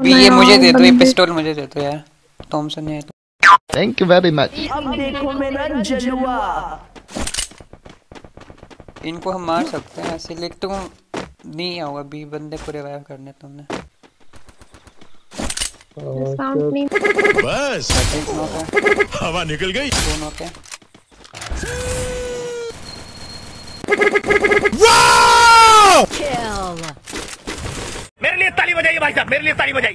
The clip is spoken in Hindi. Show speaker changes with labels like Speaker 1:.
Speaker 1: भी ये मुझे दे दो ये पिस्टल मुझे दे दो यार। थॉमसन है तो
Speaker 2: थैंक यू वेरी मच
Speaker 3: अब देखो मेरा जलवा।
Speaker 1: इनको हम मार सकते हैं सिलेक्ट को तो नहीं आओ बी बंदे को रिवाइव करने तुमने।
Speaker 4: बस। हवा निकल गई।
Speaker 1: कौन होते है।
Speaker 4: मेरे लिए ताली बजाइए भाई साहब मेरे लिए ताली बजाइए।